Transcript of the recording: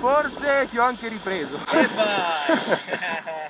forse ti ho anche ripreso. E vai!